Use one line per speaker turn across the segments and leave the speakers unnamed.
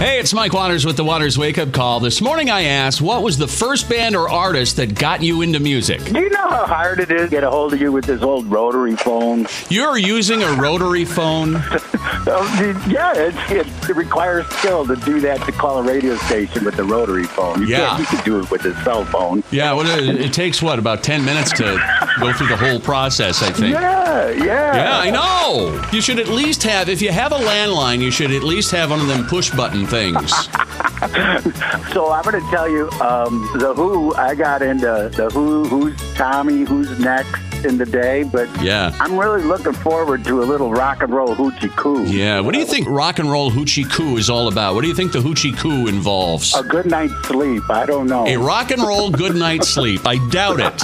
Hey, it's Mike Waters with the Waters Wake Up Call. This morning I asked, what was the first band or artist that got you into music?
Do you know how hard it is to get a hold of you with this old rotary phone?
You're using a rotary phone?
Yeah, it, it requires skill to do that to call a radio station with the rotary phone. You
Yeah.
you can do it with a cell phone.
Yeah, well, it, it takes what, about 10 minutes to go through the whole process, I think.
Yeah, yeah.
Yeah, I know. You should at least have, if you have a landline, you should at least have one of them push button things.
So I'm going to tell you, um, the Who. I got into the Who. Who's Tommy? Who's next in the day? But
Yeah.
I'm really looking forward to a little rock and roll hoochie coo.
Yeah, what do you think rock and roll hoochie coo is all about? What do you think the hoochie coo involves?
A good night's sleep. I don't know.
A rock and roll good night's sleep. I doubt it.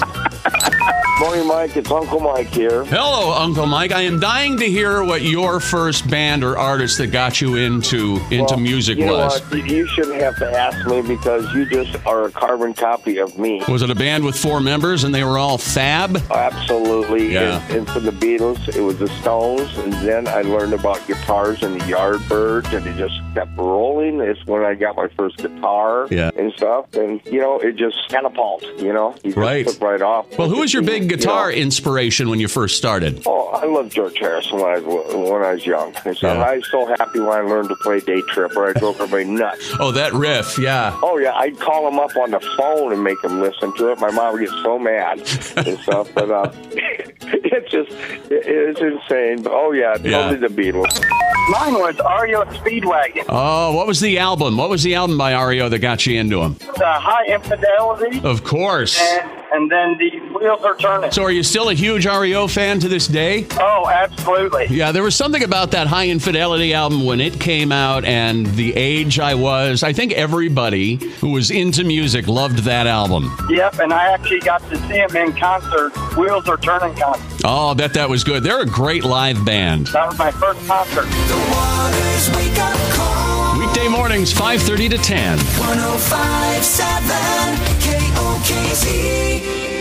Morning, Mike. It's Uncle Mike here.
Hello, Uncle Mike. I am dying to hear what your first band or artist that got you into into
Well,
music
you
was.
You shouldn't have to ask me because you just are a carbon copy of me.
Was it a band with four members and they were all fab?
Absolutely.
Yeah.
And, and from the Beatles, it was the Stones. And then I learned about guitars and the Yardbirds, and it just kept rolling. It's when I got my first guitar
Yeah.
and stuff. And, you know, it just catapulted, you know? You just
Right.
took right off.
Well, who was your big
You know,
guitar inspiration when you first started?
Oh, I loved George Harrison when I was when I was young. And so
Yeah.
I was so happy when I learned to play Day Trip, where I drove everybody nuts.
Oh, that riff, yeah.
Oh yeah, I'd call him up on the phone and make him listen to it. My mom would get so mad and stuff, but uh, it's just it, it's insane. But oh yeah,
Yeah.
totally the Beatles.
Mine was REO Speedwagon.
Oh, what was the album? What was the album by REO that got you into him?
The Hi Infidelity.
Of course.
And, and then the Wheels Are Turning.
So, are you still a huge REO fan to this day?
Oh, absolutely.
Yeah, there was something about that Hi Infidelity album when it came out and the age I was. I think everybody who was into music loved that album.
Yep, and I actually got to see him in concert, Wheels Are Turning concert.
Oh, I bet that was good. They're a great live band.
That was my first concert.
Weekday mornings, 5.30 to 10.
1057 KOKZ.